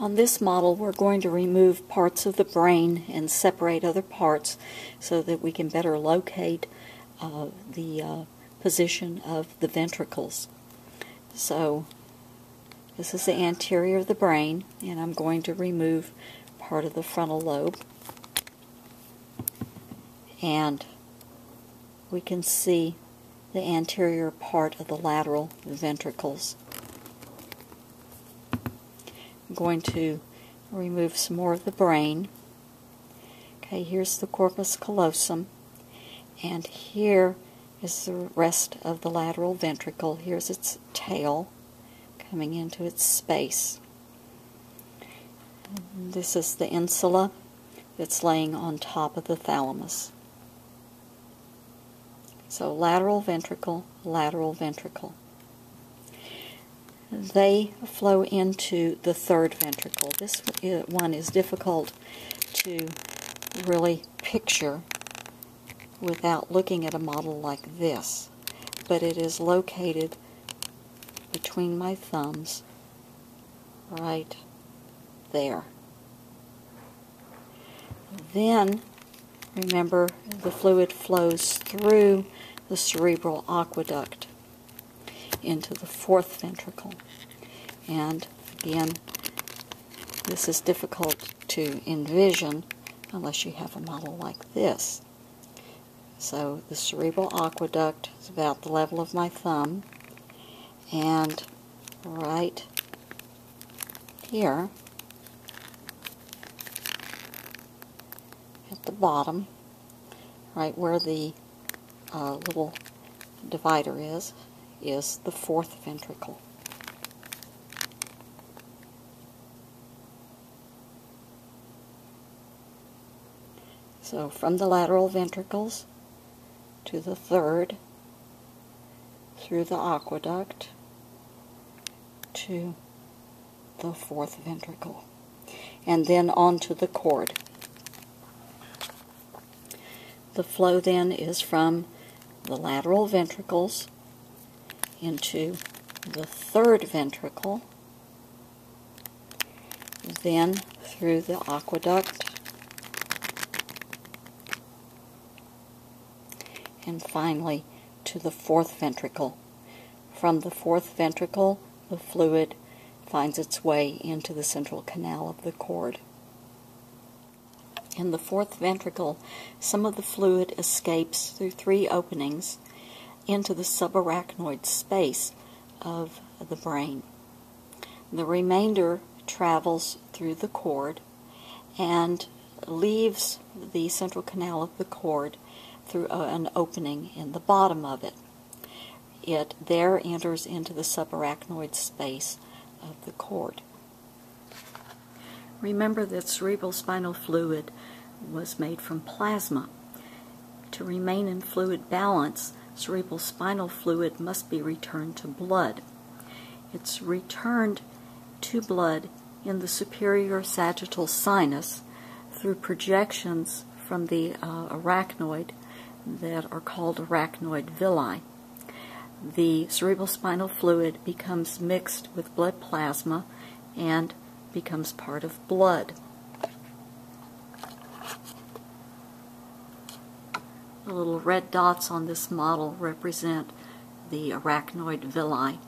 On this model, we're going to remove parts of the brain and separate other parts so that we can better locate uh, the uh, position of the ventricles. So, this is the anterior of the brain, and I'm going to remove part of the frontal lobe. And we can see the anterior part of the lateral ventricles. I'm going to remove some more of the brain. Okay, here's the corpus callosum, and here is the rest of the lateral ventricle. Here's its tail coming into its space. This is the insula that's laying on top of the thalamus. So lateral ventricle, lateral ventricle. They flow into the third ventricle. This uh, one is difficult to really picture without looking at a model like this, but it is located between my thumbs right there. Then, remember, the fluid flows through the cerebral aqueduct into the fourth ventricle. And again, this is difficult to envision unless you have a model like this. So the cerebral aqueduct is about the level of my thumb and right here at the bottom, right where the uh, little divider is, is the fourth ventricle. So from the lateral ventricles to the third, through the aqueduct, to the fourth ventricle, and then onto the cord. The flow then is from the lateral ventricles into the third ventricle, then through the aqueduct, and finally to the fourth ventricle. From the fourth ventricle, the fluid finds its way into the central canal of the cord. In the fourth ventricle, some of the fluid escapes through three openings into the subarachnoid space of the brain. The remainder travels through the cord and leaves the central canal of the cord through an opening in the bottom of it. It there enters into the subarachnoid space of the cord. Remember that cerebral spinal fluid was made from plasma. To remain in fluid balance, cerebral spinal fluid must be returned to blood. It's returned to blood in the superior sagittal sinus through projections from the uh, arachnoid that are called arachnoid villi. The cerebral spinal fluid becomes mixed with blood plasma and becomes part of blood. The little red dots on this model represent the arachnoid villi.